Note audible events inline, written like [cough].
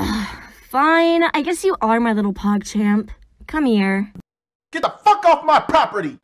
Ugh, [sighs] fine, I guess you are my little pog champ. Come here. Get the fuck off my property!